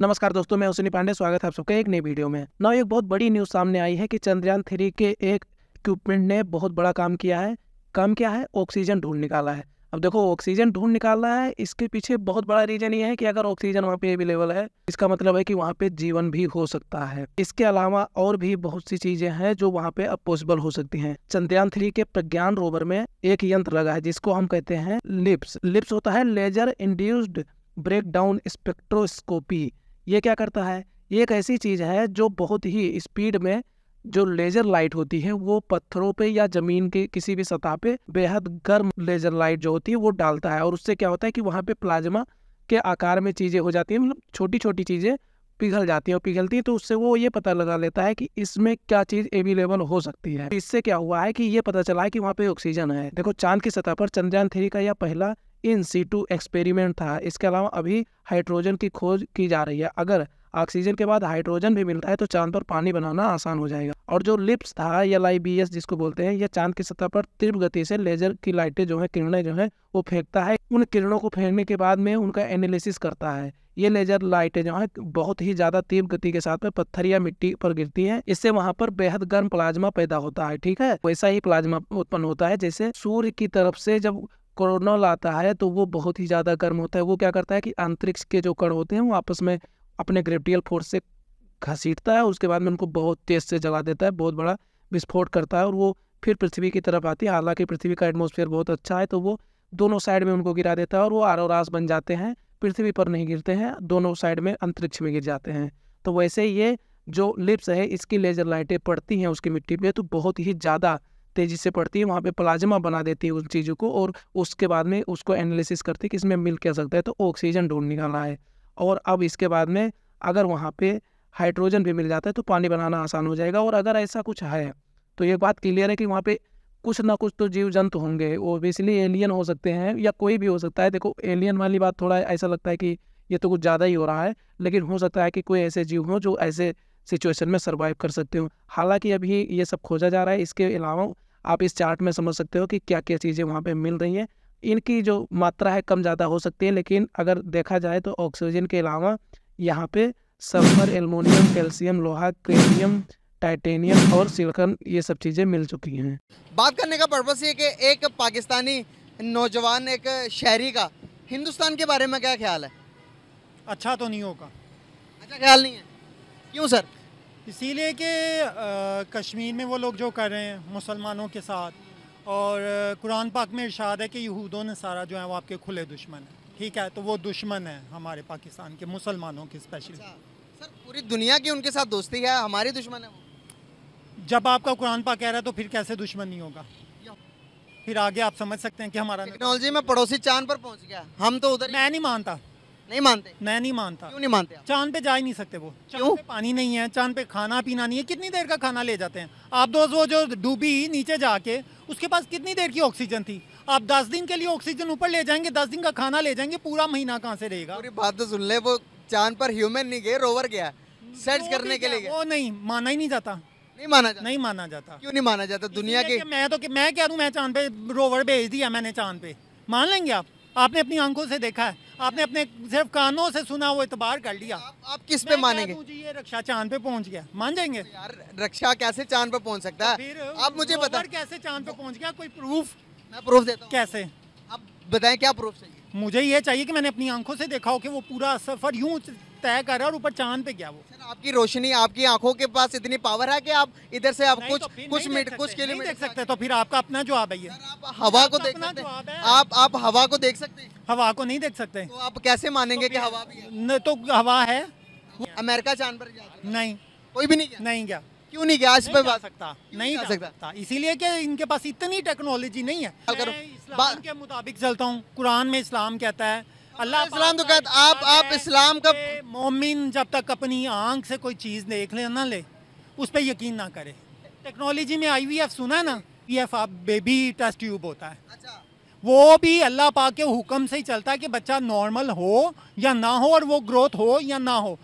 नमस्कार दोस्तों, मैं उसिनी पांडे, स्वागत है आप सबका एक नई वीडियो में। ना एक बहुत बड़ी न्यूज़ सामने आई है कि चंद्रयान थ्री के एक इक्विपमेंट ने बहुत बड़ा काम किया है। काम क्या है? ऑक्सीजन ढूंढ निकाला है। अब देखो ऑक्सीजन ढूंढ निकाला है, इसके पीछे बहुत बड़ा रीजन ये है कि अगर ऑक्सीजन वहाँ पे अवेलेबल है, इसका मतलब है कि वहाँ पे जीवन भी हो सकता है। इसके अलावा और भी बहुत सी चीज़ें हैं जो वहाँ पे अब पॉसिबल हो सकती हैं। चंद्रयान थ्री के प्रज्ञान रोवर में एक यंत्र लगा है, जिसको हम कहते हैं लिप्स लिप्स होता है laser induced break down spectroscopy ये क्या करता है? ये एक ऐसी चीज़ है जो बहुत ही स्पीड में जो लेजर लाइट होती है, वो पत्थरों पे या ज़मीन के किसी भी सतह पे बेहद गर्म लेजर लाइट जो होती है, वो डालता है। और उससे क्या होता है कि वहाँ पे प्लाज्मा के आकार में चीज़ें हो जाती हैं मतलब छोटी छोटी चीज़ें पिघल जाती है और पिघलती है तो उससे वो ये पता लगा लेता है कि इसमें क्या चीज़ अवेलेबल हो सकती है। इससे क्या हुआ है कि ये पता चला है कि वहाँ पे ऑक्सीजन है। देखो, चाँद की सतह पर चंद्रयान थ्री का यह पहला इन सीटू एक्सपेरिमेंट था। इसके अलावा अभी हाइड्रोजन की खोज की जा रही है। अगर ऑक्सीजन के बाद हाइड्रोजन भी मिलता है तो चाँद पर पानी बनाना आसान हो जाएगा। और जो लिप्स था या लाई बी एस जिसको बोलते हैं यह चाँद की सतह पर तीव्र गति से लेजर की लाइटें जो है, किरणें जो है, वो फेंकता है। उन किरणों को फेंकने के बाद में उनका एनालिसिस करता है। ये लेजर लाइटें जो है, बहुत ही ज़्यादा तीव्र गति के साथ में पत्थर या मिट्टी पर गिरती हैं। इससे वहाँ पर बेहद गर्म प्लाज्मा पैदा होता है, ठीक है? वैसा ही प्लाज्मा उत्पन्न होता है, जैसे सूर्य की तरफ़ से जब कोरोनल आता है तो वो बहुत ही ज़्यादा गर्म होता है। वो क्या करता है कि अंतरिक्ष के जो कण होते हैं, वो आपस में अपने ग्रेविटियल फोर्स से घसीटता है उसके बाद में उनको बहुत तेज से जला देता है, बहुत बड़ा विस्फोट करता है और वो फिर पृथ्वी की तरफ़ आती है। हालाँकि पृथ्वी का एटमोसफियर बहुत अच्छा है तो वो दोनों साइड में उनको गिरा देता है और वो आरो रास बन जाते हैं, पृथ्वी पर नहीं गिरते हैं, दोनों साइड में अंतरिक्ष में गिर जाते हैं। तो वैसे ये जो लिप्स है, इसकी लेजर लाइटें पड़ती हैं उसकी मिट्टी पे तो बहुत ही ज़्यादा तेज़ी से पड़ती है, वहाँ पे प्लाज्मा बना देती है उन चीज़ों को और उसके बाद में उसको एनालिसिस करती है कि इसमें मिल क्या सकता है तो ऑक्सीजन ढूंढ निकालना है। और अब इसके बाद में अगर वहाँ पर हाइड्रोजन भी मिल जाता है तो पानी बनाना आसान हो जाएगा। और अगर ऐसा कुछ है तो ये बात क्लियर है कि वहाँ पर कुछ ना कुछ तो जीव जंतु होंगे ओबियसली एलियन हो सकते हैं या कोई भी हो सकता है। देखो एलियन वाली बात थोड़ा ऐसा लगता है कि ये तो कुछ ज़्यादा ही हो रहा है, लेकिन हो सकता है कि कोई ऐसे जीव हो जो ऐसे सिचुएशन में सर्वाइव कर सकते हो। हालाँकि अभी ये सब खोजा जा रहा है, इसके अलावा आप इस चार्ट में समझ सकते हो कि क्या क्या चीज़ें वहाँ पर मिल रही हैं। इनकी जो मात्रा है कम ज़्यादा हो सकती है लेकिन अगर देखा जाए तो ऑक्सीजन के अलावा यहाँ पे सल्फ़र एलमोनियम कैल्शियम लोहा क्रेडियम टाइटेनियम और सिलिकन ये सब चीज़ें मिल चुकी हैं। बात करने का पर्पस ये कि एक पाकिस्तानी नौजवान एक शहरी का हिंदुस्तान के बारे में क्या ख्याल है? अच्छा तो नहीं होगा। अच्छा ख्याल नहीं है। क्यों सर? इसीलिए कि कश्मीर में वो लोग जो कर रहे हैं मुसलमानों के साथ और कुरान पाक में इर्शाद है कि यहूदों ने सारा जो है वो आपके खुले दुश्मन है। ठीक है? तो वो दुश्मन है हमारे पाकिस्तान के मुसलमानों के स्पेशली अच्छा, सर पूरी दुनिया की उनके साथ दोस्ती है हमारी दुश्मन है वो? जब आपका कुरान पाक कह रहा है तो फिर कैसे दुश्मन नहीं होगा? फिर आगे आप समझ सकते हैं कि हमारा टेक्नोलॉजी में पड़ोसी चाँद पर पहुँच गया। हम तो उधर मैं नहीं मानता। नहीं मानते। मैं नहीं मानता। क्यों नहीं मानते चाँद पे जा ही नहीं सकते वो। क्यों? पे पानी नहीं है चाँद पे खाना पीना नहीं है। कितनी देर का खाना ले जाते हैं? आप दोस्त वो जो डूबी नीचे जाके उसके पास कितनी देर की ऑक्सीजन थी? आप दस दिन के लिए ऑक्सीजन ऊपर ले जाएँगे दस दिन का खाना ले जाएँगे पूरा महीना कहाँ से रहेगा? पूरी बात तो सुन ले वो चाँद पर ह्यूमन नहीं गए रोवर गया। सर्च करने के लिए वो नहीं माना ही नहीं जाता। नहीं माना जाता। नहीं माना जाता। क्यों नहीं माना जाता? दुनिया के मैं तो मैं क्या दूँ मैं चाँद पे रोवर भेज दिया मैंने चाँद पे। मान लेंगे आप? आपने अपनी आँखों से देखा है। आपने अपने सिर्फ़ कानों से सुना वो इतबार कर लिया। आप, आप किस पे मानेंगे? मुझे ये रक्षा चाँद पे पहुँच गया। मान जाएँगे? यार रक्षा कैसे चाँद पे पहुँच सकता है? फिर आप मुझे बता कैसे चाँद पे पहुँच गया? कोई प्रूफ मैं प्रूफ देता हूँ। कैसे? आप बताएँ क्या प्रूफ चाहिए? मुझे ये चाहिए कि मैंने अपनी आँखों से देखा हो कि वो पूरा सफ़र यूँ तय कर रहा है और ऊपर चाँद पे गया वो। आपकी रोशनी आपकी आँखों के पास इतनी पावर है कि आप इधर से आप कुछ तो कुछ मिनट कुछ किलोमीटर देख सकते तो फिर आपका अपना जवाब है ये। आप हवा को देख सकते हैं। आप आप हवा को देख सकते हैं। हवा को नहीं देख सकते। तो आप कैसे मानेंगे कि हवा भी है? न तो हवा है। अमेरिका चाँद पर नहीं। कोई भी नहीं गया? नहीं गया। क्यों नहीं गया? इस पे जा सकता। नहीं जा सकता? इसीलिए कि इनके पास इतनी टेक्नोलॉजी नहीं है। इस्लाम के मुताबिक चलता हूँ। कुरान में इस्लाम कहता है। अल्लाह इस्लाम तो कहता आप आप इस्लाम का मोमिन जब तक अपनी आँख से कोई चीज़ देख ले ना ले उस पर यकीन ना करे। टेक्नोलॉजी में आई सुना ना? वी एफ़ आप बेबी टेस्ट ट्यूब होता है। अच्छा। वो भी अल्लाह पाक के हुक्म से ही चलता है कि बच्चा नॉर्मल हो या ना हो और वो ग्रोथ हो या ना हो।